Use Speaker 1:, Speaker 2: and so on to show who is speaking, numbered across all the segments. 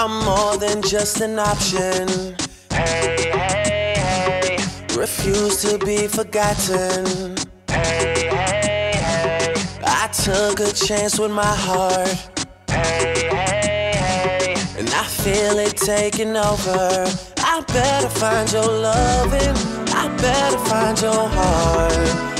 Speaker 1: I'm more than just an option.
Speaker 2: Hey, hey, hey.
Speaker 1: Refuse to be forgotten.
Speaker 2: Hey, hey, hey.
Speaker 1: I took a chance with my heart.
Speaker 2: Hey, hey, hey.
Speaker 1: And I feel it taking over. I better find your loving. I better find your heart.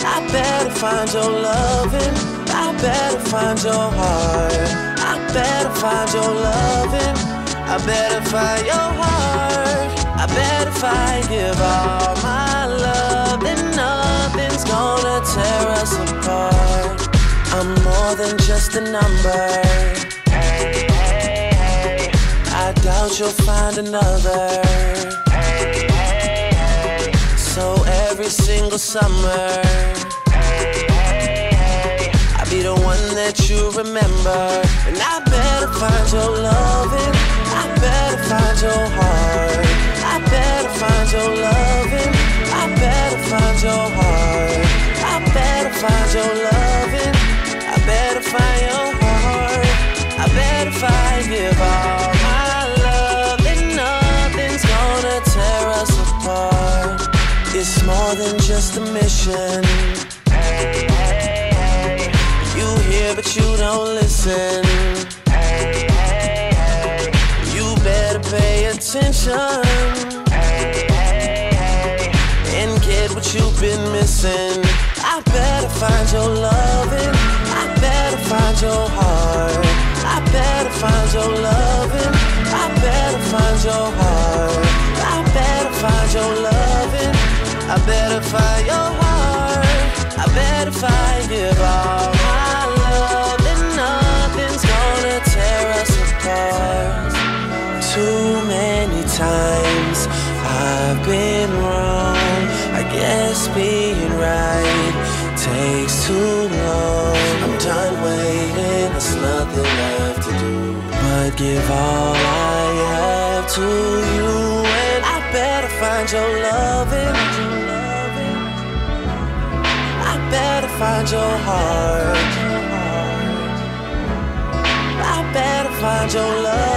Speaker 1: I better find your loving. I better find your heart. I better find your loving. I better find your heart. I better find give all my love. Then nothing's gonna tear us apart. I'm more than just a number.
Speaker 2: Hey, hey, hey.
Speaker 1: I doubt you'll find another.
Speaker 2: Hey, hey, hey.
Speaker 1: So every single summer,
Speaker 2: Hey, hey, hey.
Speaker 1: I'll be the one that you remember. And I better find your loving. I better find your heart. I better find your loving. I better find your heart. I better find your loving. I better find your heart. I better find give all my love. And nothing's gonna tear us apart. It's more than just a mission.
Speaker 2: Hey, hey, hey.
Speaker 1: You hear, but you don't listen.
Speaker 2: Hey,
Speaker 1: attention
Speaker 2: Hey, hey, hey.
Speaker 1: and get what you've been missing. I better find your loving. I better find your heart. I better find your loving. I better find your heart. I better find your loving. I better find your heart. I better find give all I've been wrong. I guess being right takes too long. I'm done waiting, there's nothing left to do. But give all I have to you, and I better find your loving. I better find your heart. I better find your love.